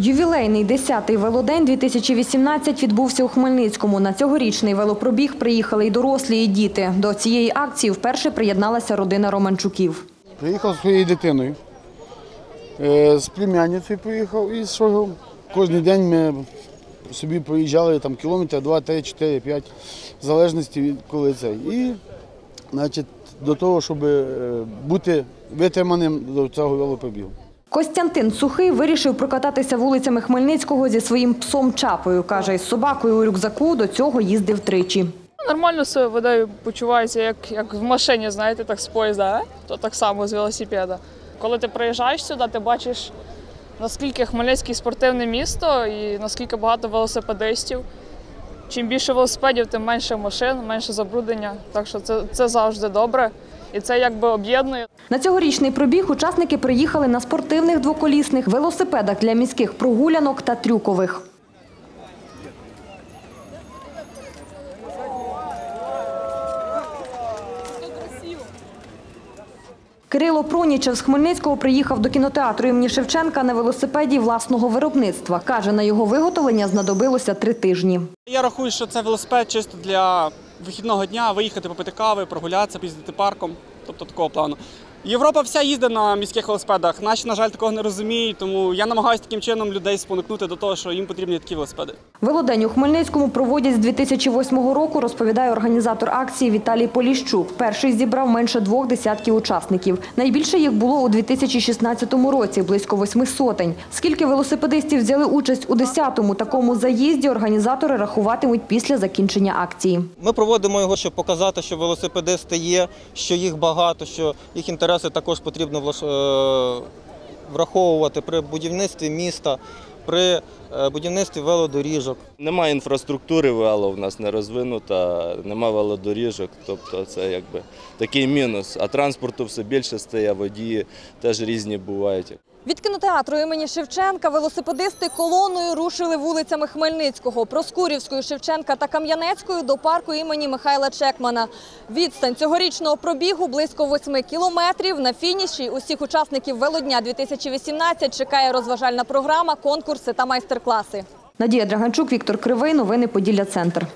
Ювілейний 10-й велодень 2018 відбувся у Хмельницькому. На цьогорічний велопробіг приїхали і дорослі, і діти. До цієї акції вперше приєдналася родина Романчуків. Приїхав зі своєю дитиною. Е, З племянницею поїхав і що кожен день ми собі проїжджали там кілометр, 2, 3, 4, 5, в залежності від коли це. І значить, до того, щоб е, бути витриманим до цього велопробігу. Костянтин Сухий вирішив прокататися вулицями Хмельницького зі своїм псом Чапою. Каже, із собакою у рюкзаку до цього їздив тричі. Нормально себе веде, почувається, як, як в машині, знаєте, так з поїзда, а? то так само з велосипеда. Коли ти приїжджаєш сюди, ти бачиш, наскільки Хмельницький спортивне місто і наскільки багато велосипедистів. Чим більше велосипедів, тим менше машин, менше забруднення. Так що це, це завжди добре. І це якби об'єднує. На цьогорічний пробіг учасники приїхали на спортивних двоколісних велосипедах для міських прогулянок та трюкових. Кирило Пронічев з Хмельницького приїхав до кінотеатру імені Шевченка на велосипеді власного виробництва. Каже, на його виготовлення знадобилося три тижні. Я рахую, що це велосипед чисто для вихідного дня, виїхати попити кави, прогулятися, поїздити парком, тобто такого плану. Європа вся їздить на міських велосипедах. Наші, на жаль, такого не розуміють, тому я намагаюся таким чином людей спонукнути до того, що їм потрібні такі велосипеди. Велодень у Хмельницькому проводять з 2008 року, розповідає організатор акції Віталій Поліщук. Перший зібрав менше двох десятків учасників. Найбільше їх було у 2016 році – близько восьми сотень. Скільки велосипедистів взяли участь у 10-му такому заїзді, організатори рахуватимуть після закінчення акції. Ми проводимо його, щоб показати, що велосипедисти є, що їх багато, що їх інтереси також потрібно е, враховувати при будівництві міста, при е, будівництві велодоріжок. Немає інфраструктури вело в нас не розвинута, нема велодоріжок, тобто це якби такий мінус. А транспорту все більше стає, водії теж різні бувають. Від кінотеатру імені Шевченка велосипедисти колоною рушили вулицями Хмельницького, Проскурівською, Шевченка та Кам'янецькою до парку імені Михайла Чекмана. Відстань цьогорічного пробігу близько 8 кілометрів. На фініші усіх учасників Велодня 2018 чекає розважальна програма, конкурси та майстер-класи. Надія Драганчук, Віктор Кривий. Новини Поділля Центр.